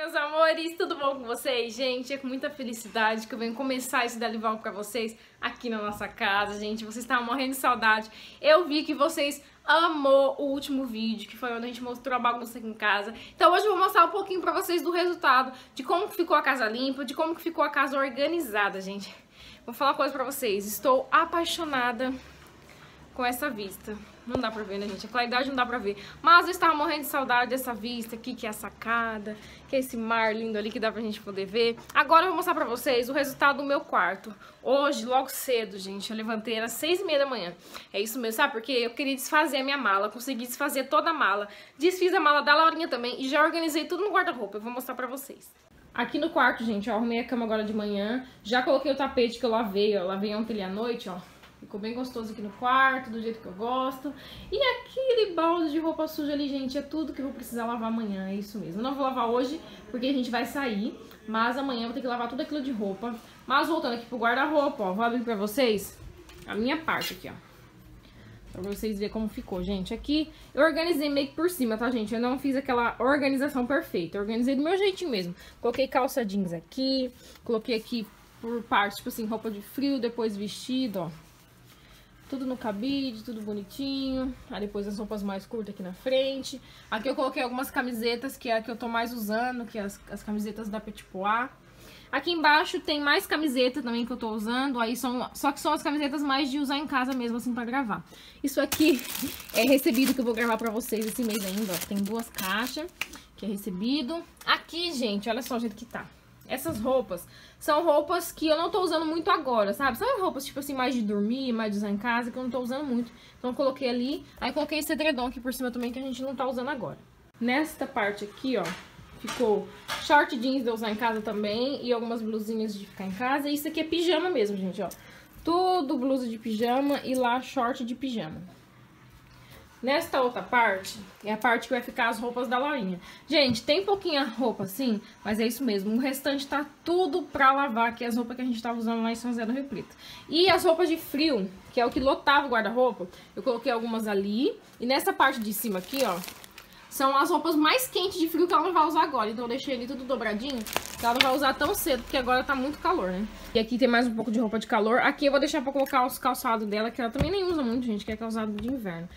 meus amores, tudo bom com vocês? Gente, é com muita felicidade que eu venho começar esse Dalival pra vocês aqui na nossa casa, gente. Vocês estavam morrendo de saudade. Eu vi que vocês amou o último vídeo, que foi onde a gente mostrou a bagunça aqui em casa. Então hoje eu vou mostrar um pouquinho pra vocês do resultado, de como ficou a casa limpa, de como ficou a casa organizada, gente. Vou falar uma coisa pra vocês, estou apaixonada com essa vista. Não dá pra ver, né, gente? A claridade não dá pra ver. Mas eu estava morrendo de saudade dessa vista aqui, que é a sacada, que é esse mar lindo ali que dá pra gente poder ver. Agora eu vou mostrar pra vocês o resultado do meu quarto. Hoje, logo cedo, gente, eu levantei às seis e meia da manhã. É isso mesmo, sabe? Porque eu queria desfazer a minha mala, consegui desfazer toda a mala. Desfiz a mala da Laurinha também e já organizei tudo no guarda-roupa. Eu vou mostrar pra vocês. Aqui no quarto, gente, eu arrumei a cama agora de manhã. Já coloquei o tapete que eu lavei, ó. Lavei ontem à noite, ó. Ficou bem gostoso aqui no quarto, do jeito que eu gosto. E aquele balde de roupa suja ali, gente, é tudo que eu vou precisar lavar amanhã, é isso mesmo. Eu não vou lavar hoje, porque a gente vai sair, mas amanhã eu vou ter que lavar tudo aquilo de roupa. Mas voltando aqui pro guarda-roupa, ó, vou abrir pra vocês a minha parte aqui, ó. Pra vocês verem como ficou, gente. Aqui eu organizei meio que por cima, tá, gente? Eu não fiz aquela organização perfeita. Eu organizei do meu jeitinho mesmo. Coloquei calça jeans aqui, coloquei aqui por parte, tipo assim, roupa de frio, depois vestido, ó. Tudo no cabide, tudo bonitinho. Aí depois as roupas mais curtas aqui na frente. Aqui eu coloquei algumas camisetas, que é a que eu tô mais usando, que é as, as camisetas da Petit Pois. Aqui embaixo tem mais camiseta também que eu tô usando, aí são, só que são as camisetas mais de usar em casa mesmo, assim, pra gravar. Isso aqui é recebido que eu vou gravar pra vocês esse mês ainda, ó. Tem duas caixas que é recebido. Aqui, gente, olha só o jeito que tá. Essas roupas são roupas que eu não tô usando muito agora, sabe? São roupas, tipo assim, mais de dormir, mais de usar em casa, que eu não tô usando muito. Então eu coloquei ali, aí coloquei esse edredom aqui por cima também, que a gente não tá usando agora. Nesta parte aqui, ó, ficou short jeans de usar em casa também e algumas blusinhas de ficar em casa. E isso aqui é pijama mesmo, gente, ó. Tudo blusa de pijama e lá short de pijama. Nesta outra parte, é a parte que vai ficar as roupas da Laurinha. Gente, tem pouquinha roupa assim, mas é isso mesmo. O restante tá tudo pra lavar, que é as roupas que a gente tava usando lá em São José do Rio Preto. E as roupas de frio, que é o que lotava o guarda-roupa, eu coloquei algumas ali. E nessa parte de cima aqui, ó, são as roupas mais quentes de frio que ela não vai usar agora. Então eu deixei ali tudo dobradinho, que ela não vai usar tão cedo, porque agora tá muito calor, né? E aqui tem mais um pouco de roupa de calor. Aqui eu vou deixar pra colocar os calçados dela, que ela também nem usa muito, gente, que é calçado de inverno.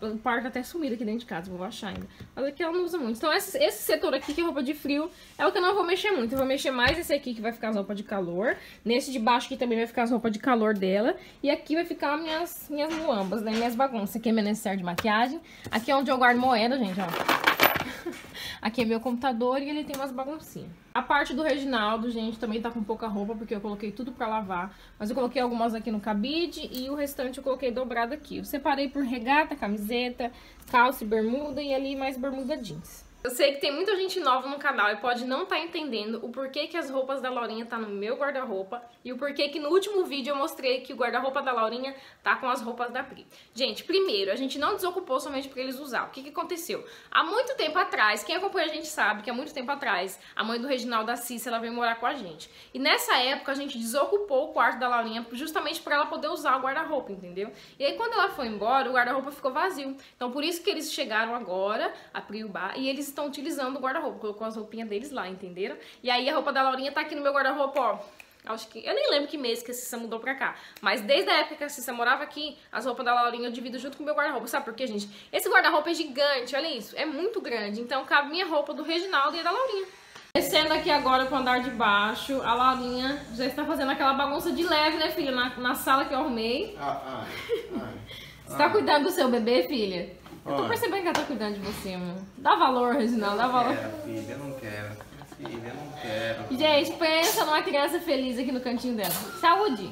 O par tá até sumido aqui dentro de casa, vou achar ainda. Mas aqui ela não usa muito. Então esse, esse, setor aqui, que é roupa de frio, é o que eu não vou mexer muito. Eu vou mexer mais esse aqui, que vai ficar as roupas de calor. Nesse de baixo aqui também vai ficar as roupas de calor dela. E aqui vai ficar minhas, minhas muambas, né? Minhas bagunças. Aqui é meu necessário de maquiagem. Aqui é onde eu guardo moeda, gente, ó. Aqui é meu computador e ele tem umas baguncinhas. A parte do Reginaldo, gente, também tá com pouca roupa, porque eu coloquei tudo pra lavar. Mas eu coloquei algumas aqui no cabide e o restante eu coloquei dobrado aqui. Eu separei por regata, camiseta, calça e bermuda e ali mais bermuda jeans. Eu sei que tem muita gente nova no canal e pode não estar tá entendendo o porquê que as roupas da Laurinha tá no meu guarda-roupa e o porquê que no último vídeo eu mostrei que o guarda-roupa da Laurinha tá com as roupas da Pri. Gente, primeiro, a gente não desocupou somente pra eles usar. O que que aconteceu? Há muito tempo atrás, quem acompanha a gente sabe que há muito tempo atrás, a mãe do Reginaldo Cissa, ela veio morar com a gente. E nessa época a gente desocupou o quarto da Laurinha justamente pra ela poder usar o guarda-roupa, entendeu? E aí quando ela foi embora, o guarda-roupa ficou vazio. Então por isso que eles chegaram agora, a Pri e o Bar, e eles estão utilizando o guarda-roupa. Colocou as roupinhas deles lá, entenderam? E aí a roupa da Laurinha tá aqui no meu guarda-roupa, ó. Acho que. Eu nem lembro que mês que a Cissa mudou pra cá. Mas desde a época que a Cissa morava aqui, as roupas da Laurinha eu divido junto com o meu guarda-roupa. Sabe por quê, gente? Esse guarda-roupa é gigante, olha isso. É muito grande. Então cabe minha roupa do Reginaldo e a da Laurinha. Descendo aqui agora pro andar de baixo, a Laurinha já está fazendo aquela bagunça de leve, né, filha? Na, na sala que eu arrumei. Ah, ah, ah, Você tá cuidando do seu bebê, filha? Eu tô percebendo que ela tá cuidando de você, amor. Dá valor, Reginaldo, dá valor. Quero, filha, eu não quero. Filha, eu não quero. Gente, pensa numa criança feliz aqui no cantinho dela. Saúde.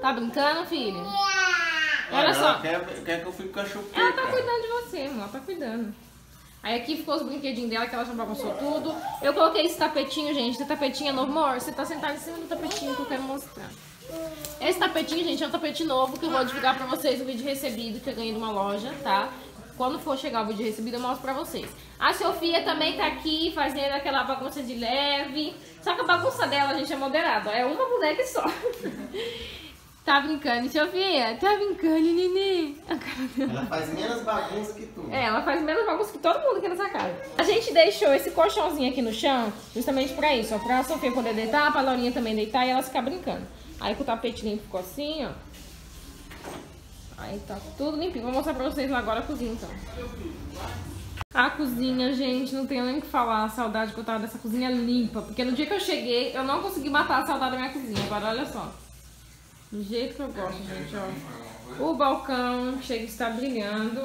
Tá brincando, filha? Olha, Olha só. Quer, quer que eu fique com a chupeta. Ela tá cuidando de você, amor. Ela tá cuidando. Aí aqui ficou os brinquedinhos dela, que ela já bagunçou tudo. Eu coloquei esse tapetinho, gente. Esse tapetinho é novo. Amor, você tá sentado em cima do tapetinho que eu quero mostrar. Esse tapetinho, gente, é um tapete novo que eu vou divulgar pra vocês o vídeo recebido que eu ganhei de uma loja, tá? Quando for chegar o vídeo recebido, eu mostro pra vocês. A Sofia também tá aqui fazendo aquela bagunça de leve. Só que a bagunça dela, gente, é moderada. É uma boneca só. Tá brincando, Sofia? Tá brincando, neném? Ela faz menos bagunça que tu. É, ela faz menos bagunça que todo mundo aqui nessa casa. A gente deixou esse colchãozinho aqui no chão justamente pra isso, ó. Pra Sofia poder deitar, pra Laurinha também deitar e ela ficar brincando. Aí com o tapete limpo ficou assim, ó. Aí tá tudo limpinho. Vou mostrar pra vocês lá agora a cozinha, então. A cozinha, gente, não tenho nem o que falar a saudade que eu tava dessa cozinha limpa. Porque no dia que eu cheguei, eu não consegui matar a saudade da minha cozinha. Agora, olha só. Do jeito que eu gosto, gente, ó. O balcão chega está brilhando.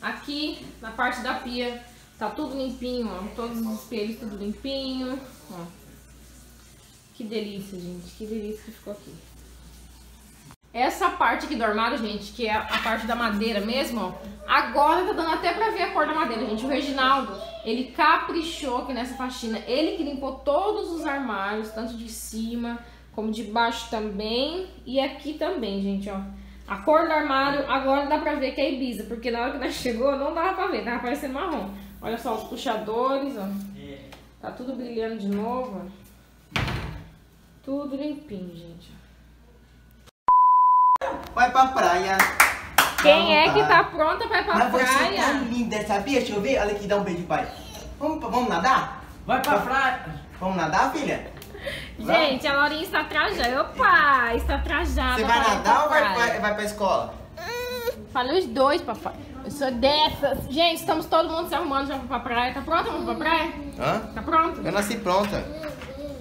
Aqui, na parte da pia, tá tudo limpinho, ó. Todos os espelhos tudo limpinho, ó. Que delícia, gente. Que delícia que ficou aqui. Essa parte aqui do armário, gente, que é a parte da madeira mesmo, ó, agora tá dando até pra ver a cor da madeira, gente. O Reginaldo, ele caprichou aqui nessa faxina. Ele que limpou todos os armários, tanto de cima como de baixo também. E aqui também, gente, ó. A cor do armário agora dá pra ver que é Ibiza, porque na hora que nós chegou não dava pra ver, tava parecendo marrom. Olha só os puxadores, ó. Tá tudo brilhando de novo, ó. Tudo limpinho, gente, ó. Vai pra praia. Quem é que tá pronta pra ir pra Mas você praia? tá linda, sabia? Deixa eu ver. Olha aqui, dá um beijo, pai. Vamos, vamos nadar? Vai pra praia. Vamos nadar, filha? Gente, a Laurinha está trajada. Opa, está trajada. Você vai nadar ou vai, vai, vai pra escola? Falei os dois, papai. Eu sou dessas. Gente, estamos todo mundo se arrumando já pra praia. Tá pronta? Vamos pra praia? Hã? Tá pronto? Eu nasci pronta.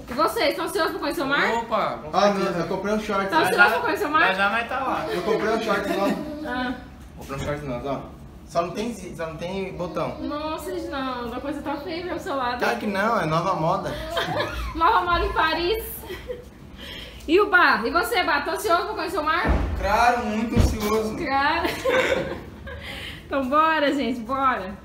E vocês, estão ansiosos pra conhecer o mar? Opa, meu, eu comprei um short. Tá ansioso pra conhecer o já mar? já vai tá lá. Eu comprei um short novo. Ah. Comprei um short novo, ó. Só não tem, zi- só não tem botão. Nossa, não. A coisa tá feia pro seu lado. Claro que não, é nova moda. Nova moda em Paris. E o Bar? E você, Bar? Tá ansioso pra conhecer o mar? Claro, muito ansioso. Cara. então bora, gente, bora.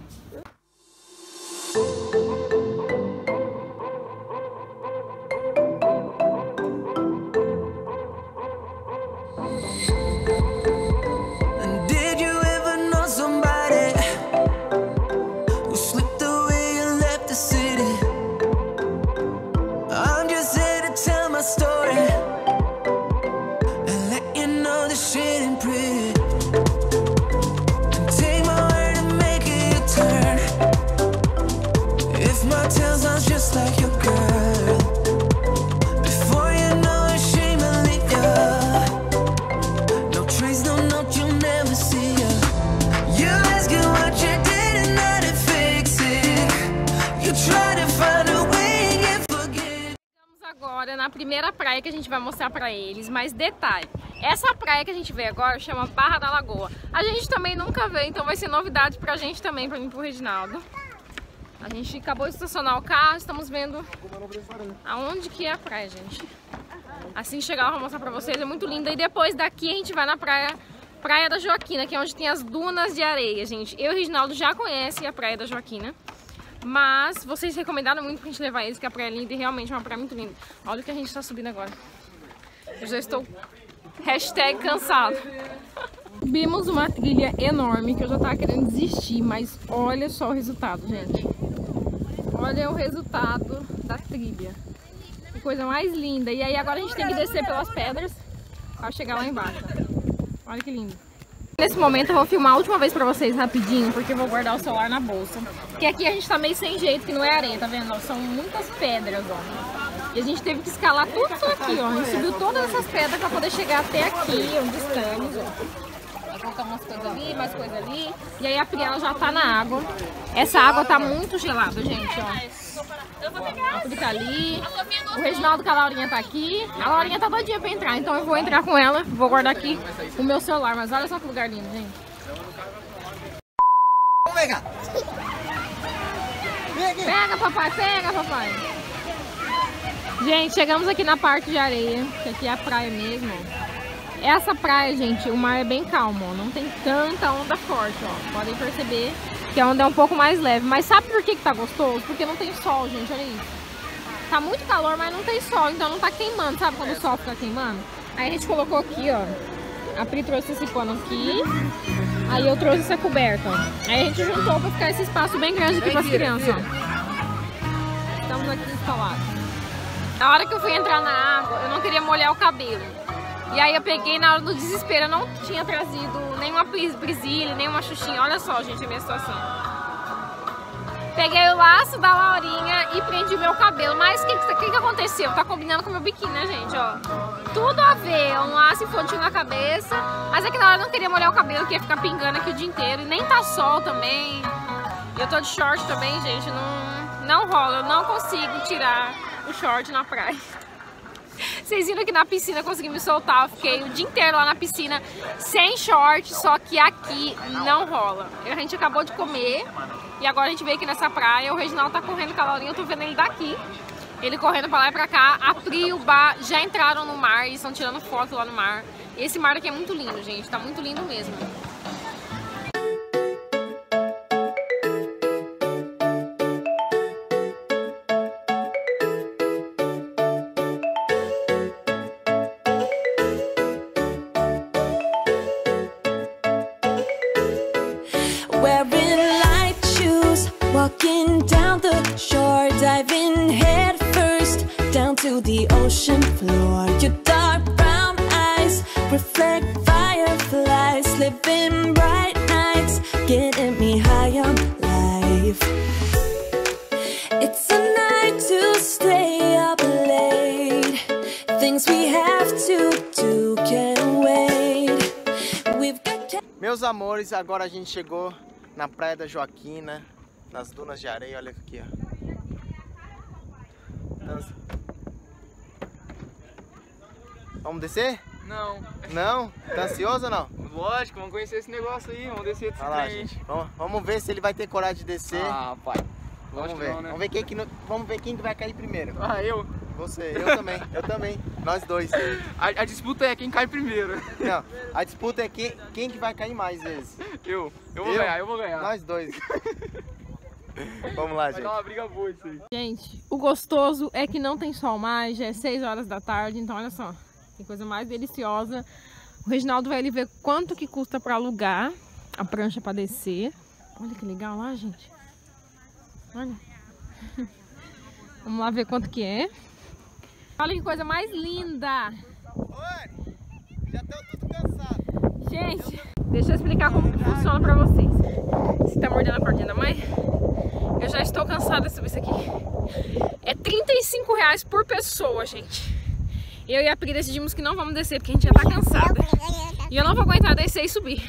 Primeira praia que a gente vai mostrar pra eles, mas detalhe, essa praia que a gente vê agora chama Barra da Lagoa. A gente também nunca veio, então vai ser novidade pra gente também, pra mim e pro Reginaldo. A gente acabou de estacionar o carro, estamos vendo aonde que é a praia, gente. Assim chegar eu vou mostrar pra vocês, é muito linda. E depois daqui a gente vai na praia, praia da Joaquina, que é onde tem as dunas de areia, gente. Eu e o Reginaldo já conhecem a praia da Joaquina. Mas vocês recomendaram muito pra gente levar eles, que a praia é linda e realmente é uma praia muito linda. Olha o que a gente tá subindo agora. Eu já estou hashtag cansado. Vimos uma trilha enorme que eu já tava querendo desistir, mas olha só o resultado, gente. Olha o resultado da trilha. Que coisa mais linda. E aí agora a gente tem que descer pelas pedras para chegar lá embaixo. Olha que lindo. Nesse momento eu vou filmar a última vez pra vocês rapidinho, porque eu vou guardar o celular na bolsa. Porque aqui a gente tá meio sem jeito, que não é areia, tá vendo? São muitas pedras, ó. E a gente teve que escalar tudo isso aqui, ó. A gente subiu todas essas pedras pra poder chegar até aqui, onde estamos, ó. Aí colocamos umas coisas ali, mais coisa ali. E aí a Priela já tá na água. Essa água tá muito gelada, gente, ó. A Pri tá ali. O Reginaldo com a Laurinha tá aqui. A Laurinha tá doidinha pra entrar, então eu vou entrar com ela. Vou guardar aqui o meu celular. Mas olha só que lugar lindo, gente. Aqui. Pega, papai, pega, papai. Gente, chegamos aqui na parte de areia, que aqui é a praia mesmo. Essa praia, gente, o mar é bem calmo, ó. Não tem tanta onda forte, ó. Podem perceber que a onda é um pouco mais leve. Mas sabe por que, que tá gostoso? Porque não tem sol, gente, olha isso. Tá muito calor, mas não tem sol, então não tá queimando, sabe quando o sol fica queimando? Aí a gente colocou aqui, ó. A Pri trouxe esse pano aqui. Aí eu trouxe essa coberta, ó. Aí a gente juntou pra ficar esse espaço bem grande aqui pras crianças, ó. Estamos aqui instalados. Na hora que eu fui entrar na água, eu não queria molhar o cabelo. E aí eu peguei na hora do desespero, eu não tinha trazido nenhuma brisilha, nenhuma xuxinha. Olha só, gente, a minha situação. Peguei o laço da Laurinha e prendi meu cabelo. Mas o que, que, que, aconteceu? Tá combinando com meu biquíni, né, gente? Ó, tudo a ver. Um laço infantil na cabeça. Mas é que na hora eu não queria molhar o cabelo, que ia ficar pingando aqui o dia inteiro. E nem tá sol também. Eu tô de short também, gente. Não, não rola. Eu não consigo tirar o short na praia. Vocês viram que na piscina consegui me soltar, eu fiquei o dia inteiro lá na piscina sem short, só que aqui não rola. A gente acabou de comer e agora a gente veio aqui nessa praia, o Reginaldo tá correndo com a Laurinha, eu tô vendo ele daqui. Ele correndo pra lá e pra cá, a Pri e o Bá já entraram no mar e estão tirando foto lá no mar. Esse mar aqui é muito lindo, gente, tá muito lindo mesmo. Wearing light shoes Walking down the shore Diving head first Down to the ocean floor. Your dark brown eyes Reflect fireflies Living bright nights Getting me high on life. It's a night to stay up late. Things we have to do can't wait. Meus amores, agora a gente chegou na Praia da Joaquina, nas dunas de areia, olha aqui, ó. Vamos descer? Não. Não? Tá ansioso ou não? Lógico, vamos conhecer esse negócio aí, vamos descer desse Olha lá, gente. Vamos, vamos, ver se ele vai ter coragem de descer. Ah, pai. Vamos ver. Não, né? vamos ver quem que vamos ver quem que vai cair primeiro. Ah, eu? Você, eu também, eu também. Nós dois. A, a, disputa é quem cai primeiro. Não, a disputa é quem, quem que vai cair mais vezes. Eu. Eu vou eu? ganhar, eu vou ganhar. Nós dois. Vamos lá, vai gente. Vai dar uma briga boa isso aí. Gente, o gostoso é que não tem sol mais, já é 6 horas da tarde, então olha só. Tem coisa mais deliciosa. O Reginaldo vai ali ver quanto que custa para alugar a prancha para descer. Olha que legal lá, gente. Olha. Vamos lá ver quanto que é. Olha que coisa mais linda. Oi, já estão tudo. Gente, deixa eu explicar como que funciona para vocês. Você tá mordendo a cordinha da mãe? Eu já estou cansada de subir isso aqui. É 35 reais por pessoa, gente. Eu e a Pri decidimos que não vamos descer porque a gente já tá cansada. E eu não vou aguentar descer e subir.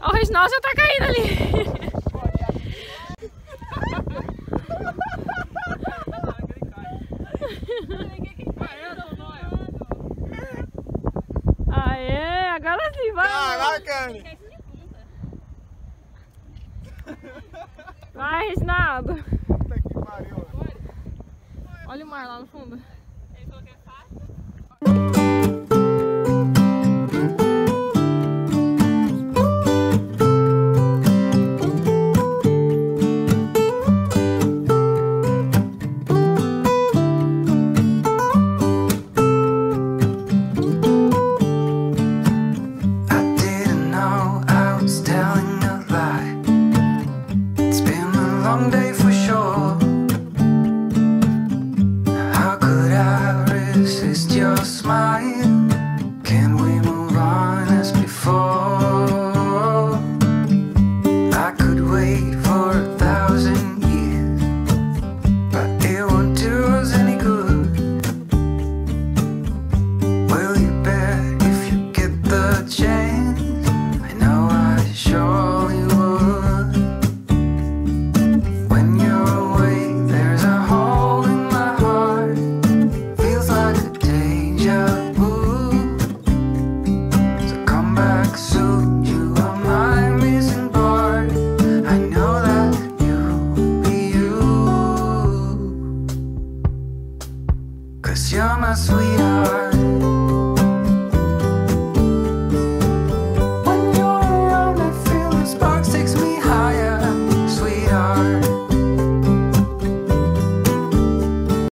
O Reginaldo já tá caindo ali.